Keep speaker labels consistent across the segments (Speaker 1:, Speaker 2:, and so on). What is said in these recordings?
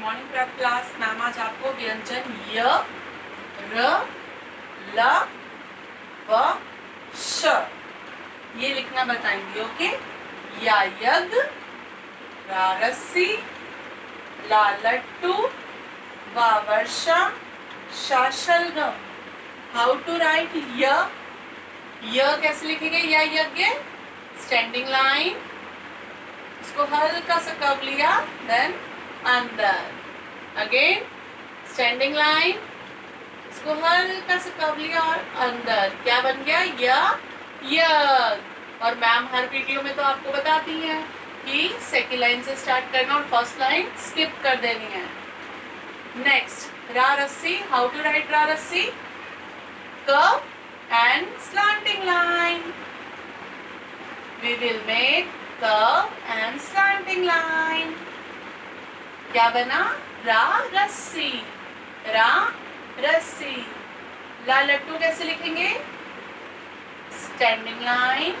Speaker 1: Morning prep class ma'am आज आपको व्यंजन य, र, ल, व, श। ये लिखना बताएँगे, ओके? या यग रा रस्सी ला लट्टू वा वर्षा शा शलगम हाउ टू राइट य? य कैसे लिखेंगे? या यज्ञ स्टैंडिंग लाइन इसको हल्का सा कब लिया? देन अंदर अगेन स्टैंडिंग लाइन इसको हल्का से कब लिया और अंदर। क्या बन गया? या और मैम हर वीडियो में तो आपको बताती हैं कि सेकेंड लाइन से स्टार्ट करना और फ़र्स्ट लाइन स्किप कर देनी है। नेक्स्ट रा रस्सी हाउ टू राइट रा रस्सी curve and slanting line. We will make curve and slanting line. क्या बना? रा, रस्सी। रा, रस्सी। ला लट्टू कैसे लिखेंगे? Standing line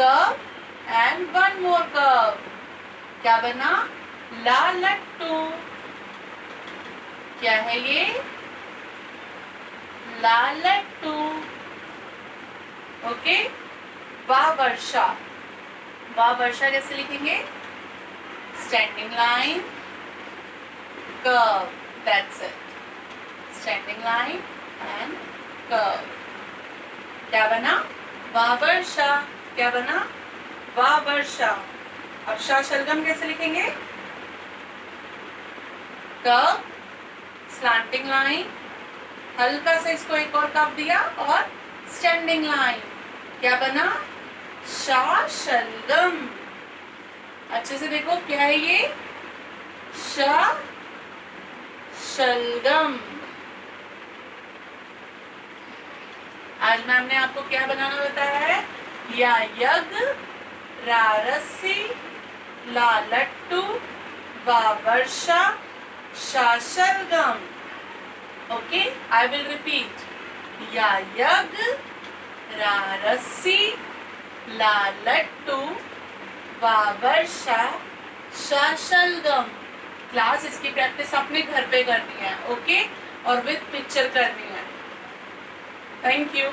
Speaker 1: curve and one more curve क्या बना? ला लट्टू क्या है ये? लालटू ओके वा वर्षा। वा वर्षा कैसे लिखेंगे? Standing line curve that's it standing line and curve क्या बना? वा वर्षा क्या बना? वा वर्षा अब शाह शलगम कैसे लिखेंगे? कर्व स्लैंटिंग लाइन हल्का से इसको एक और कप दिया और स्टैंडिंग लाइन क्या बना? शा शलगम. अच्छे से देखो, क्या है ये? शा, शलगम। आज मैम ने आपको क्या बनाना बताया है? या यग रा रस्सी ला लट्टू वा वर्षा शा शलगम okay, i will या यग रा रस्सी ला शाह शलगम क्लास इसकी प्रैक्टिस अपने घर पे करनी है ओके और विद पिक्चर करनी है। Thank you